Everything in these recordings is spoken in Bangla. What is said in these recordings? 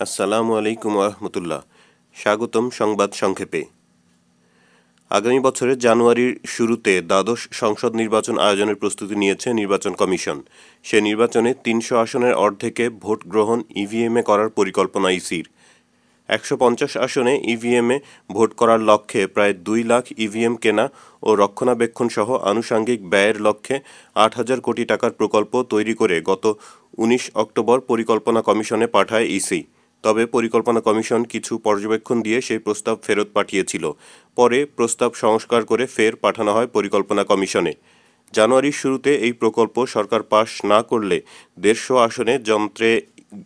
আসসালামু আলাইকুম রহমতুল্লাহ স্বাগতম সংবাদ সংক্ষেপে। আগামী বছরের জানুয়ারির শুরুতে দ্বাদশ সংসদ নির্বাচন আয়োজনের প্রস্তুতি নিয়েছে নির্বাচন কমিশন। সে নির্বাচনে তিনশো আসনের অর্ধেকে ভোট গ্রহণ ইভিএমে করার পরিকল্পনা ইসির একশো পঞ্চাশ আসনে ইভিএমে ভোট করার লক্ষ্যে প্রায় দুই লাখ ইভিএম কেনা ও রক্ষণাবেক্ষণ সহ আনুষাঙ্গিক ব্যয়ের লক্ষ্যে আট হাজার কোটি টাকার প্রকল্প তৈরি করে গত উনিশ অক্টোবর পরিকল্পনা কমিশনে পাঠায় ইসি তবে পরিকল্পনা কমিশন কিছু পর্যবেক্ষণ দিয়ে সেই প্রস্তাব ফেরত পাঠিয়েছিল। পরে প্রস্তাব সংস্কার করে ফের পাঠানো হয় পরিকল্পনা কমিশনে। জানুয়ারির শুরুতে এই প্রকল্প সরকার পাশ না করলে দেড়শো আসনে যন্ত্রে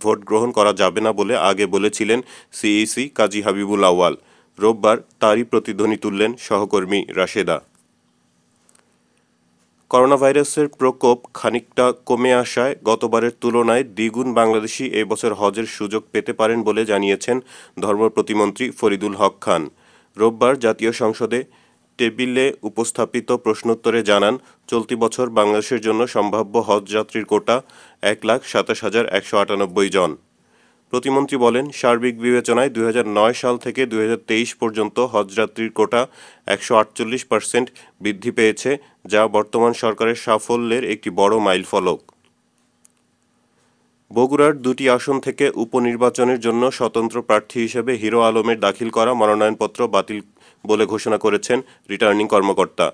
ভোট গ্রহণ করা যাবে না বলে আগে বলেছিলেন সিইসি কাজী হাবিবুল আওয়াল রোববার তারই প্রতিধ্বনি তুললেন সহকর্মী রাশেদা। করোনা ভাইরাসের প্রকোপ খানিকটা কমে আসায় গতবারের তুলনায় দ্বিগুণ বাংলাদেশি এবছর হজের সুযোগ পেতে পারেন বলে জানিয়েছেন ধর্ম প্রতিমন্ত্রী ফরিদুল হক খান। রোববার জাতীয় সংসদে টেবিলে উপস্থাপিত প্রশ্নোত্তরে জানান, চলতি বছর বাংলাদেশের জন্য সম্ভাব্য হজযাত্রীর কোটা এক লাখ সাতাশ হাজার একশো আটানব্বই জন। প্রতিমন্ত্রী বলেন, সার্বিক বিবেচনায় দুই হাজার নয় সাল থেকে দুই হাজার তেইশ পর্যন্ত হজযাত্রীর কোটা একশো আটচল্লিশ পার্সেন্ট বৃদ্ধি পেয়েছে। যা বর্তমান সরকারের সাফল্যের একটি বড় মাইলফলক। বগুড়ার দুটি আসন থেকে উপনির্বাচনের জন্য স্বতন্ত্র প্রার্থী হিসেবে হিরো আলমের দাখিল করা মনোনয়নপত্র বাতিল বলে ঘোষণা করেছেন রিটার্নিং কর্মকর্তা।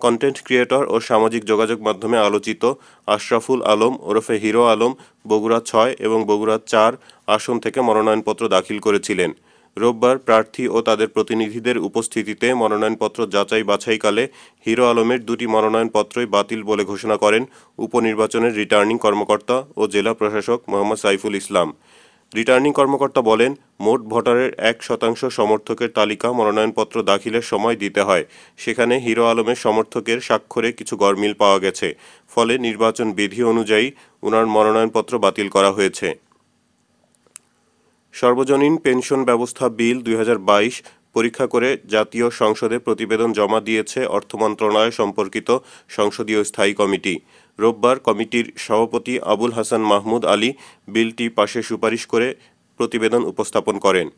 কন্টেন্ট ক্রিয়েটর ও সামাজিক যোগাযোগ মাধ্যমে আলোচিত আশরাফুল আলম ওরফে হিরো আলম বগুড়া ছয় এবং বগুড়া চার আসন থেকে মনোনয়নপত্র দাখিল করেছিলেন। রোববার প্রার্থী ও তাদের প্রতিনিধিদের উপস্থিতিতে মনোনয়নপত্র যাচাই বাছাইকালে হিরো আলমের দুটি মনোনয়নপত্রই বাতিল বলে ঘোষণা করেন উপনির্বাচনের রিটার্নিং কর্মকর্তা ও জেলা প্রশাসক মোহাম্মদ সাইফুল ইসলাম। রিটার্নিং কর্মকর্তা বলেন, মোট ভোটারের এক শতাংশ সমর্থকের তালিকা মনোনয়নপত্র দাখিলের সময় দিতে হয়। সেখানে হিরো আলমের সমর্থকের স্বাক্ষরে কিছু গরমিল পাওয়া গেছে। ফলে নির্বাচন বিধি অনুযায়ী উনার মনোনয়নপত্র বাতিল করা হয়েছে। সর্বজনীন পেনশন ব্যবস্থা বিল দুই হাজার বাইশ পরীক্ষা করে জাতীয় সংসদে প্রতিবেদন জমা দিয়েছে অর্থ মন্ত্রণালয় সম্পর্কিত সংসদীয় স্থায়ী কমিটি। রোববার কমিটির সভাপতি আবুল হাসান মাহমুদ আলী বিলটি পাশে সুপারিশ করে প্রতিবেদন উপস্থাপন করেন।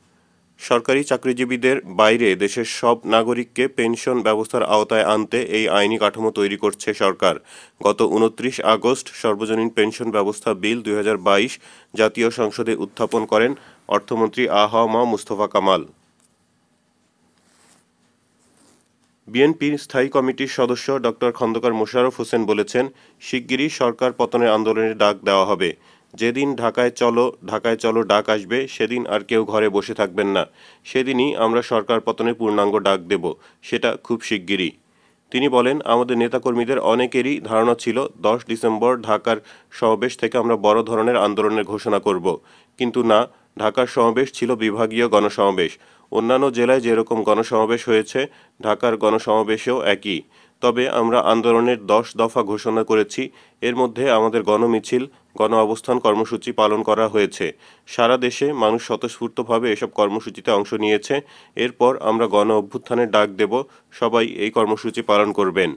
সরকারি চাকরিজীবীদের বাইরে দেশের সব নাগরিককে পেনশন ব্যবস্থার আওতায় আনতে এই আইনি কাঠামো তৈরি করছে সরকার। গত উনত্রিশ আগস্ট সর্বজনীন পেনশন ব্যবস্থা বিল দুই হাজার বাইশ জাতীয় সংসদে উত্থাপন করেন অর্থমন্ত্রী আহমা মুস্তফা কামাল। বিএনপির স্থায়ী কমিটির সদস্য ড. খন্দকার মোশাররফ হোসেন বলেছেন, শিগগিরই সরকার পতনের আন্দোলনের ডাক দেওয়া হবে। যেদিন ঢাকায় চলো ঢাকায় চলো ডাক আসবে, সেদিন আর কেউ ঘরে বসে থাকবেন না। সেদিনই আমরা সরকার পতনের পূর্ণাঙ্গ ডাক দেব, সেটা খুব শিগগিরই। তিনি বলেন, আমাদের নেতাকর্মীদের অনেকেরই ধারণা ছিল, দশ ডিসেম্বর ঢাকার সমাবেশ থেকে আমরা বড় ধরনের আন্দোলনের ঘোষণা করব। কিন্তু না ঢাকার সমাবেশ ছিল বিভাগীয় গণসমাবেশ। অন্যান্য জেলায় যেরকম গণসমাবেশ হয়েছে, ঢাকার গণসমাবেশেও একই। তবে আমরা আন্দোলনের দশ দফা ঘোষণা করেছি। এর মধ্যে আমাদের গণমিছিল গণ অবস্থান কর্মসূচি পালন করা হয়েছে। সারা দেশে মানুষ স্বতঃস্ফূর্তভাবে এসব কর্মসূচিতে অংশ নিয়েছে। এরপর আমরা গণ অভ্যুত্থানের ডাক দেব। সবাই এই কর্মসূচি পালন করবেন।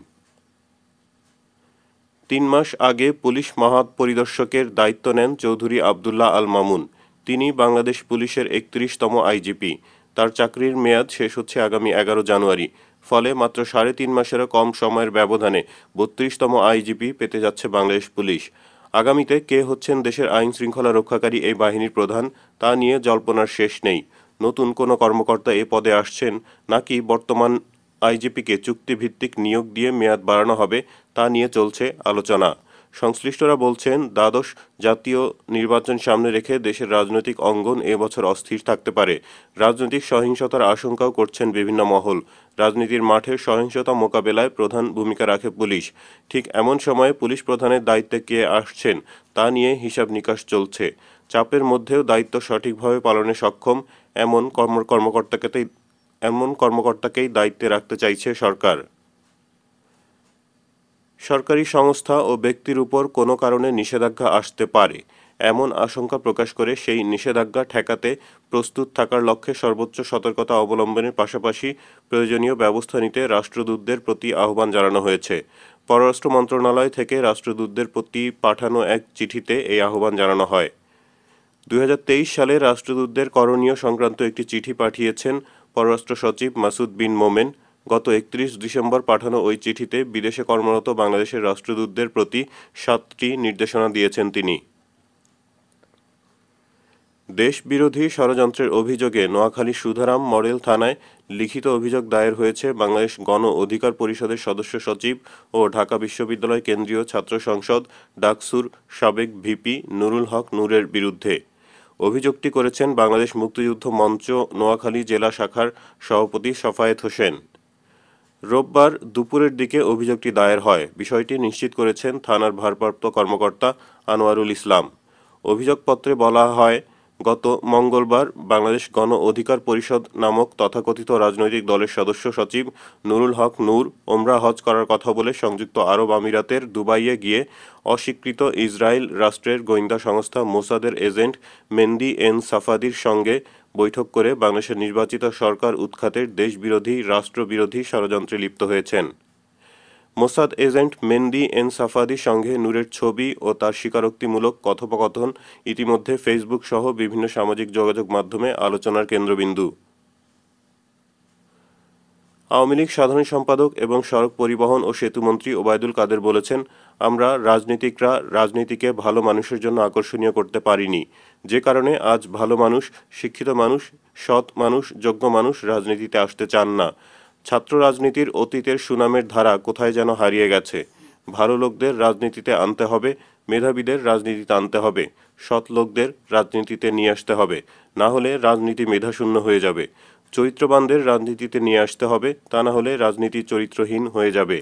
তিন মাস আগে পুলিশ মহাপরিদর্শকের দায়িত্ব নেন চৌধুরী আবদুল্লাহ আল মামুন। তিনি বাংলাদেশ পুলিশের একত্রিশতম আইজিপি। তার চাকরির মেয়াদ শেষ হচ্ছে আগামী এগারো জানুয়ারি। ফলে মাত্র সাড়ে তিন মাসেরও কম সময়ের ব্যবধানে বত্রিশতম আইজিপি পেতে যাচ্ছে বাংলাদেশ পুলিশ। আগামীতে কে হচ্ছেন দেশের আইন শৃঙ্খলা রক্ষাকারী এই বাহিনীর প্রধান, তা নিয়ে জল্পনার শেষ নেই। নতুন কোনো কর্মকর্তা এ পদে আসছেন নাকি বর্তমান আইজিপিকে চুক্তিভিত্তিক নিয়োগ দিয়ে মেয়াদ বাড়ানো হবে, তা নিয়ে চলছে আলোচনা। সংশ্লিষ্টরা বলছেন, দ্বাদশ জাতীয় নির্বাচন সামনে রেখে দেশের রাজনৈতিক অঙ্গন এবছর অস্থির থাকতে পারে। রাজনৈতিক সহিংসতার আশঙ্কাও করছেন বিভিন্ন মহল। রাজনীতির মাঠে সহিংসতা মোকাবেলায় প্রধান ভূমিকা রাখে পুলিশ। ঠিক এমন সময়ে পুলিশ প্রধানের দায়িত্বে কে আসছেন, তা নিয়ে হিসাব নিকাশ চলছে। চাপের মধ্যেও দায়িত্ব সঠিকভাবে পালনে সক্ষম এমন কর্ম কর্মকর্তাকে এমন কর্মকর্তাকেই দায়িত্বে রাখতে চাইছে সরকার। সরকারি সংস্থা ও ব্যক্তির উপর কোনো কারণে নিষেধাজ্ঞা আসতে পারে, এমন আশঙ্কা প্রকাশ করে সেই নিষেধাজ্ঞা ঠেকাতে প্রস্তুত থাকার লক্ষ্যে সর্বোচ্চ সতর্কতা অবলম্বনের পাশাপাশি প্রয়োজনীয় ব্যবস্থা নিতে রাষ্ট্রদূতদের প্রতি আহ্বান জানানো হয়েছে। পররাষ্ট্র মন্ত্রণালয় থেকে রাষ্ট্রদূতদের প্রতি পাঠানো এক চিঠিতে এই আহ্বান জানানো হয়। দু হাজার তেইশ সালে রাষ্ট্রদূতদের করণীয় সংক্রান্ত একটি চিঠি পাঠিয়েছেন পররাষ্ট্র সচিব মাসুদ বিন মোমেন। গত একত্রিশ ডিসেম্বর পাঠানো ওই চিঠিতে বিদেশে কর্মরত বাংলাদেশের রাষ্ট্রদূতদের প্রতি সাতটি নির্দেশনা দিয়েছেন তিনি। দেশবিরোধী ষড়যন্ত্রের অভিযোগে নোয়াখালী সুধারাম মডেল থানায় লিখিত অভিযোগ দায়ের হয়েছে বাংলাদেশ গণ অধিকার পরিষদের সদস্য সচিব ও ঢাকা বিশ্ববিদ্যালয় কেন্দ্রীয় ছাত্র সংসদ ডাকসুর সাবেক ভিপি নুরুল হক নূরের বিরুদ্ধে। অভিযোগটি করেছেন বাংলাদেশ মুক্তিযুদ্ধ মঞ্চ নোয়াখালী জেলা শাখার সভাপতি সফায়েত হোসেন। রোববার দুপুরের দিকে অভিযোগটি দায়ের হয়। বিষয়টি নিশ্চিত করেছেন থানার ভারপ্রাপ্ত কর্মকর্তা আনোয়ারুল ইসলাম। অভিযোগপত্রে বলা হয় গত মঙ্গলবার বাংলাদেশ গণ অধিকার পরিষদ নামক তথাকথিত রাজনৈতিক দলের সদস্য সচিব নুরুল হক নূর ওমরা হজ করার কথা বলে সংযুক্ত আরব আমিরাতের দুবাইয়ে গিয়ে অস্বীকৃত ইসরায়েল রাষ্ট্রের গোয়েন্দা সংস্থা মোসাদের এজেন্ট মেন্দি এন সাফাদির সঙ্গে বৈঠক করে বাংলাদেশের নির্বাচিত সরকার উৎখাতের দেশবিরোধী, রাষ্ট্রবিরোধী ষড়যন্ত্রে লিপ্ত হয়েছেন। মোসাদ এজেন্ট মেন্দি এন সাফাদির সঙ্গে নূরের ছবি ও তার স্বীকারোক্তিমূলক কথোপকথন ইতিমধ্যে ফেসবুক সহ বিভিন্ন সামাজিক যোগাযোগ মাধ্যমে আলোচনার কেন্দ্রবিন্দু। আওয়ামী লীগ সাধারণ সম্পাদক এবং সড়ক পরিবহন ও সেতুমন্ত্রী ওবায়দুল কাদের বলেছেন, আমরা রাজনীতিকরা রাজনীতিকে ভালো মানুষের জন্য আকর্ষণীয় করতে পারিনি। যে কারণে আজ ভালো মানুষ, শিক্ষিত মানুষ, সৎ মানুষ, যোগ্য মানুষ রাজনীতিতে আসতে চান না। ছাত্র রাজনীতির অতীতের সুনামের ধারা কোথায় যেন হারিয়ে গেছে। ভালো লোকদের রাজনীতিতে আনতে হবে, মেধাবীদের রাজনীতিতে আনতে হবে সৎ লোকদের রাজনীতিতে নিয়ে আসতে হবে, না হলে রাজনীতি মেধাশূন্য হয়ে যাবে। চরিত্রবানদের রাজনীতিতে নিয়ে আসতে হবে, তা না হলে রাজনীতি চরিত্রহীন হয়ে যাবে।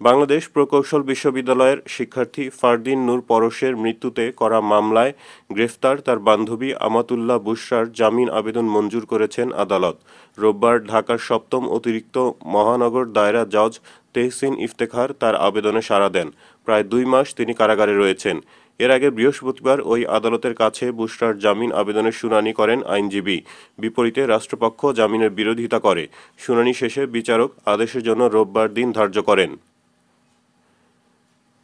বাংলাদেশ প্রকৌশল বিশ্ববিদ্যালয়ের শিক্ষার্থী ফারদিন নূর পরশের মৃত্যুতে করা মামলায় গ্রেফতার তার বান্ধবী আমাতুল্লাহ বুশরার জামিন আবেদন মঞ্জুর করেছেন আদালত। রোববার ঢাকার সপ্তম অতিরিক্ত মহানগর দায়রা জজ তেহসিন ইফতেখার তার আবেদনে সাড়া দেন। প্রায় দুই মাস তিনি কারাগারে রয়েছেন। এর আগে বৃহস্পতিবার ওই আদালতের কাছে বুশরার জামিন আবেদনের শুনানি করেন আইনজীবী। বিপরীতে রাষ্ট্রপক্ষ জামিনের বিরোধিতা করে। শুনানি শেষে বিচারক আদেশের জন্য রোববার দিন ধার্য করেন।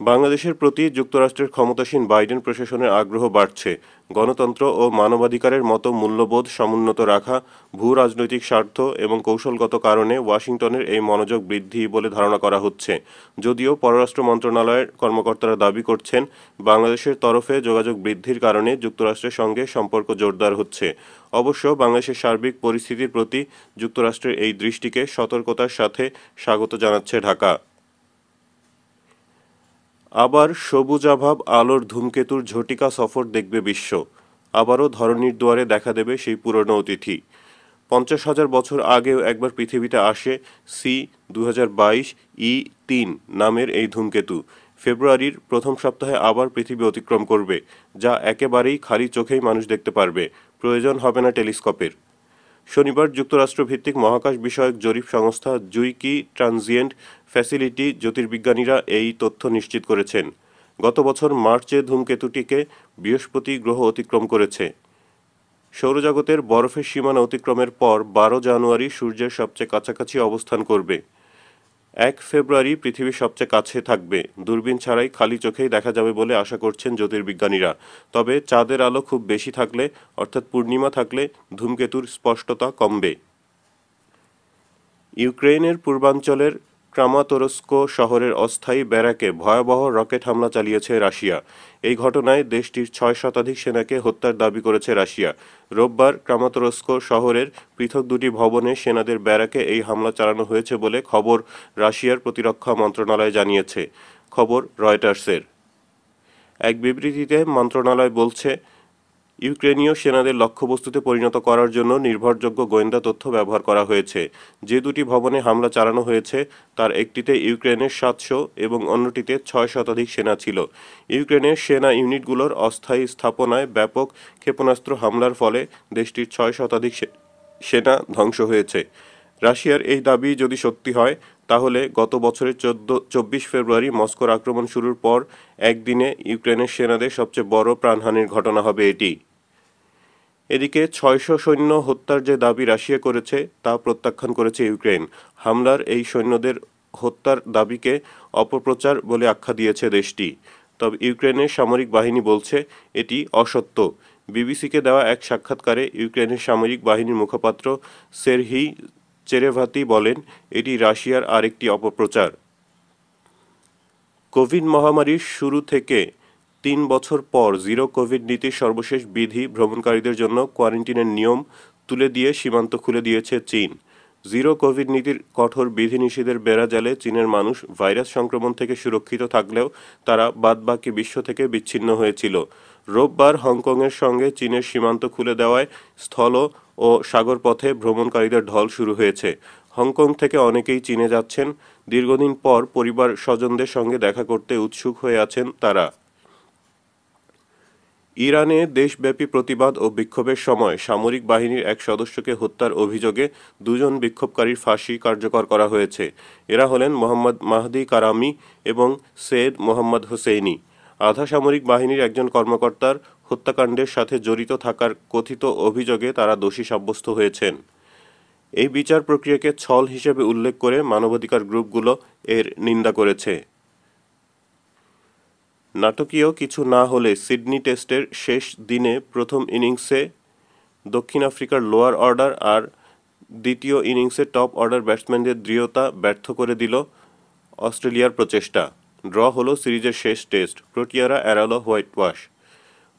বাংলাদেশের প্রতি যুক্তরাষ্ট্রের ক্ষমতাসীন বাইডেন প্রশাসনের আগ্রহ বাড়ছে। গণতন্ত্র ও মানবাধিকারের মতো মূল্যবোধ সমুন্নত রাখা, ভূ রাজনৈতিক স্বার্থ এবং কৌশলগত কারণে ওয়াশিংটনের এই মনোযোগ বৃদ্ধি বলে ধারণা করা হচ্ছে। যদিও পররাষ্ট্র মন্ত্রণালয়ের কর্মকর্তারা দাবি করছেন, বাংলাদেশের তরফে যোগাযোগ বৃদ্ধির কারণে যুক্তরাষ্ট্রের সঙ্গে সম্পর্ক জোরদার হচ্ছে। অবশ্য বাংলাদেশের সার্বিক পরিস্থিতির প্রতি যুক্তরাষ্ট্রের এই দৃষ্টিকে সতর্কতার সাথে স্বাগত জানাচ্ছে ঢাকা। আবার সবুজাভাব আলোর ধূমকেতুর ঝটিকা সফর দেখবে বিশ্ব। আবারও ধরনীর দুয়ারে দেখা দেবে সেই পুরনো অতিথি। পঞ্চাশ হাজার বছর আগেও একবার পৃথিবীতে আসে সি দু হাজার বাইশ ই তিন নামের এই ধূমকেতু। ফেব্রুয়ারির প্রথম সপ্তাহে আবার পৃথিবী অতিক্রম করবে, যা একেবারেই খালি চোখেই মানুষ দেখতে পারবে। প্রয়োজন হবে না টেলিস্কোপের। শনিবার যুক্তরাষ্ট্রভিত্তিক মহাকাশ বিষয়ক জরিপ সংস্থা জুইকি ট্রানজিয়েন্ট ফ্যাসিলিটি জ্যোতির্বিজ্ঞানীরা এই তথ্য নিশ্চিত করেছেন। গত বছর মার্চে ধূমকেতুটিকে বৃহস্পতি গ্রহ অতিক্রম করেছে। সৌরজগতের বরফের সীমানা অতিক্রমের পর বারো জানুয়ারি সূর্যের সবচেয়ে কাছাকাছি অবস্থান করবে। এক ফেব্রুয়ারি পৃথিবীর সবচেয়ে কাছে থাকবে। দূরবীন ছাড়াই খালি চোখেই দেখা যাবে বলে আশা করছেন জ্যোতির্বিজ্ঞানীরা। তবে চাঁদের আলো খুব বেশি থাকলে, অর্থাৎ পূর্ণিমা থাকলে, ধূমকেতুর স্পষ্টতা কমবে। ইউক্রেনের পূর্বাঞ্চলের ক্রামাতোরস্ক শহরের অস্থায়ী ব্যারাকে ভয়াবহ রকেট হামলা চালিয়েছে রাশিয়া। এই ঘটনায় দেশটির ছয় শতাধিক সেনাকে হত্যার দাবি করেছে রাশিয়া। রোববার ক্রামাতোরস্ক শহরের পৃথক দুটি ভবনে সেনাদের ব্যারাকে এই হামলা চালানো হয়েছে বলে খবর রাশিয়ার প্রতিরক্ষা মন্ত্রণালয় জানিয়েছে। খবর রয়টার্সের। এক বিবৃতিতে মন্ত্রণালয় বলছে ইউক্রেনীয় সেনাদের লক্ষ্যবস্তুতে পরিণত করার জন্য নির্ভরযোগ্য গোয়েন্দা তথ্য ব্যবহার করা হয়েছে। যে দুটি ভবনে হামলা চালানো হয়েছে, তার একটিতে ইউক্রেনের সাতশো এবং অন্যটিতে ছয় শতাধিক সেনা ছিল। ইউক্রেনের সেনা ইউনিটগুলোর অস্থায়ী স্থাপনায় ব্যাপক ক্ষেপণাস্ত্র হামলার ফলে দেশটির ছয় শতাধিক সেনা ধ্বংস হয়েছে। রাশিয়ার এই দাবি যদি সত্যি হয়, তাহলে গত বছরের চোদ্দ, চব্বিশ ফেব্রুয়ারি মস্কোর আক্রমণ শুরুর পর একদিনে ইউক্রেনের সেনাদের সবচেয়ে বড় প্রাণহানির ঘটনা হবে এটি। এদিকে ছয়শো সৈন্য হত্যার যে দাবি রাশিয়া করেছে, তা প্রত্যাখ্যান করেছে ইউক্রেন। হামলার এই সৈন্যদের হত্যার দাবিকে অপপ্রচার বলে আখ্যা দিয়েছে দেশটি। তবে ইউক্রেনের সামরিক বাহিনী বলছে, এটি অসত্য। বিবিসিকে দেওয়া এক সাক্ষাৎকারে ইউক্রেনের সামরিক বাহিনীর মুখপাত্র সেরহি চেরেভাতি বলেন, এটি রাশিয়ার আরেকটি অপপ্রচার। কোভিড মহামারীর শুরু থেকে তিন বছর পর জিরো কোভিড নীতির সর্বশেষ বিধি ভ্রমণকারীদের জন্য কোয়ারেন্টিনের নিয়ম তুলে দিয়ে সীমান্ত খুলে দিয়েছে চীন। জিরো কোভিড নীতির কঠোর বিধিনিষেধের বেড়া বেড়াজালে চীনের মানুষ ভাইরাস সংক্রমণ থেকে সুরক্ষিত থাকলেও তারা বাদবাকি বিশ্ব থেকে বিচ্ছিন্ন হয়েছিল। রোববার হংকংয়ের সঙ্গে চীনের সীমান্ত খুলে দেওয়ায় স্থল ও সাগরপথে ভ্রমণকারীদের ঢল শুরু হয়েছে। হংকং থেকে অনেকেই চীনে যাচ্ছেন। দীর্ঘদিন পর পরিবার স্বজনদের সঙ্গে দেখা করতে উৎসুক হয়ে আছেন তারা। ইরানে দেশব্যাপী প্রতিবাদ ও বিক্ষোভের সময় সামরিক বাহিনীর এক সদস্যকে হত্যার অভিযোগে দুজন বিক্ষোভকারীর ফাঁসি কার্যকর করা হয়েছে। এরা হলেন মোহাম্মদ মাহদি কারামি এবং সৈয়দ মোহাম্মদ হোসেইনি। আধা সামরিক বাহিনীর একজন কর্মকর্তার হত্যাকাণ্ডের সাথে জড়িত থাকার কথিত অভিযোগে তারা দোষী সাব্যস্ত হয়েছেন। এই বিচার প্রক্রিয়াকে ছল হিসেবে উল্লেখ করে মানবাধিকার গ্রুপগুলো এর নিন্দা করেছে। নাটকীয় কিছু না হলে সিডনি টেস্টের শেষ দিনে প্রথম ইনিংসে দক্ষিণ আফ্রিকার লোয়ার অর্ডার আর দ্বিতীয় ইনিংসে টপ অর্ডার ব্যাটসম্যানদের দৃঢ়তা ব্যর্থ করে দিল অস্ট্রেলিয়ার প্রচেষ্টা। ড্র হলো সিরিজের শেষ টেস্ট, প্রোটিয়ারা এড়ালো হোয়াইট ওয়াশ।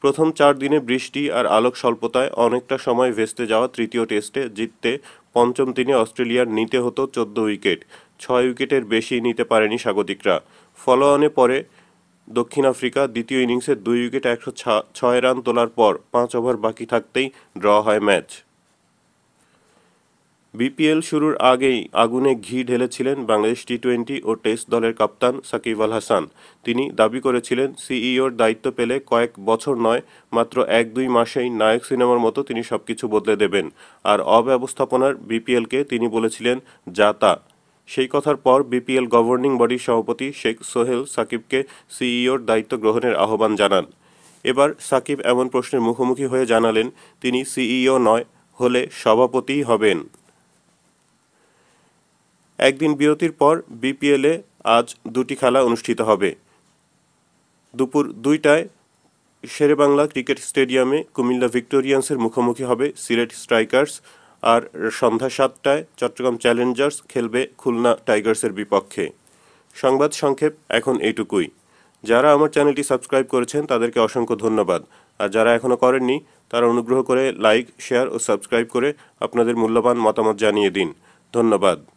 প্রথম চার দিনে বৃষ্টি আর আলোক স্বল্পতায় অনেকটা সময় ভেস্তে যাওয়া তৃতীয় টেস্টে জিততে পঞ্চম দিনে অস্ট্রেলিয়ার নিতে হতো চোদ্দ উইকেট। ছয় উইকেটের বেশি নিতে পারেনি স্বাগতিকরা। ফলোঅনে পরে দক্ষিণ আফ্রিকা দ্বিতীয় ইনিংসে দুই উইকেট একশো ছয় রান তোলার পর পাঁচ ওভার বাকি থাকতেই ড্র হয় ম্যাচ। বিপিএল শুরুর আগেই আগুনে ঘি ঢেলেছিলেন বাংলাদেশ টি টোয়েন্টি ও টেস্ট দলের কাপ্তান সাকিব আল হাসান। তিনি দাবি করেছিলেন, সিইওর দায়িত্ব পেলে কয়েক বছর নয়, মাত্র এক দুই মাসেই নায়ক সিনেমার মতো তিনি সবকিছু বদলে দেবেন। আর অব্যবস্থাপনার বিপিএলকে তিনি বলেছিলেন, যা তা। সেই কথার পর বিপিএল গভর্নিং বডির সভাপতি শেখ সোহেল সাকিবকে সিইওর দায়িত্ব গ্রহণের আহ্বান জানান। এবার সাকিব এমন প্রশ্নের মুখোমুখি হয়ে জানালেন, তিনি সিইও নয়, হলে সভাপতিই হবেন। একদিন বিরতির পর বিপিএলে আজ দুটি খেলা অনুষ্ঠিত হবে। দুপুর দুইটায় শেরেবাংলা ক্রিকেট স্টেডিয়ামে কুমিল্লা ভিক্টোরিয়ান্সের মুখোমুখি হবে সিলেট স্ট্রাইকার্স আর সন্ধ্যা সাতটায় চট্টগ্রাম চ্যালেঞ্জার্স খেলবে খুলনা টাইগার্সের বিপক্ষে। সংবাদ সংক্ষেপ এখন এইটুকুই। যারা আমার চ্যানেলটি সাবস্ক্রাইব করেছেন, তাদেরকে অসংখ্য ধন্যবাদ। আর যারা এখনও করেননি, তারা অনুগ্রহ করে লাইক, শেয়ার ও সাবস্ক্রাইব করে আপনাদের মূল্যবান মতামত জানিয়ে দিন। ধন্যবাদ।